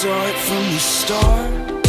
saw it from the start.